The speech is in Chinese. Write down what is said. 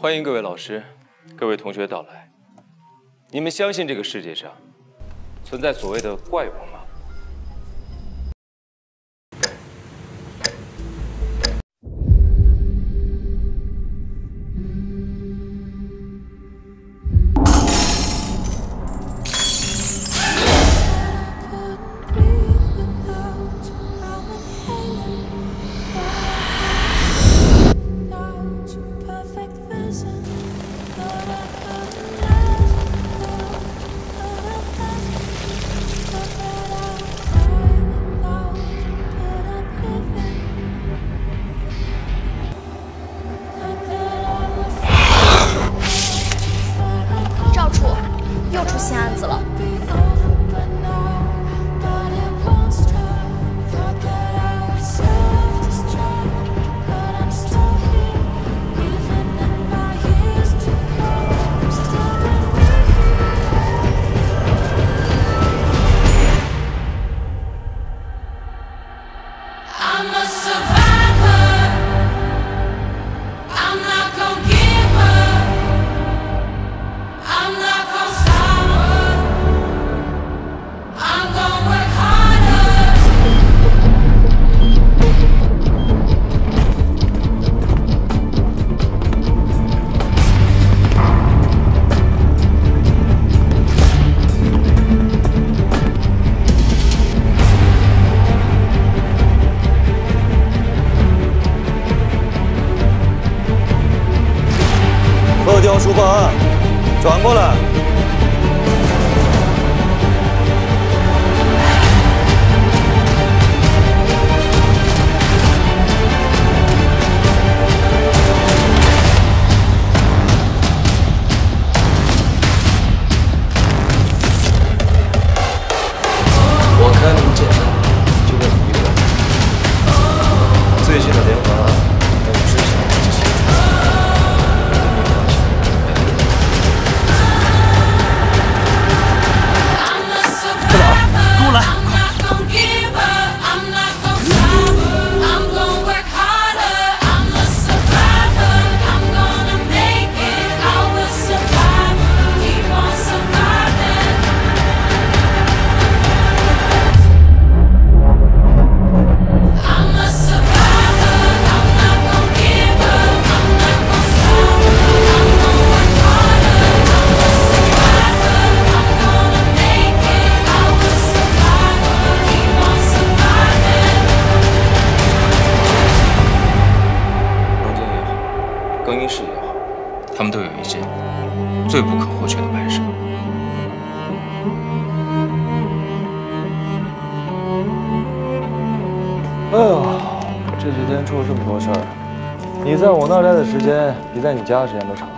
欢迎各位老师、各位同学到来。你们相信这个世界上存在所谓的怪物吗？新案子了。要出方案，转过来。军事也好，他们都有一件最不可或缺的摆设。哎呦，这几天出了这么多事儿，你在我那儿待的时间比在你家的时间都长。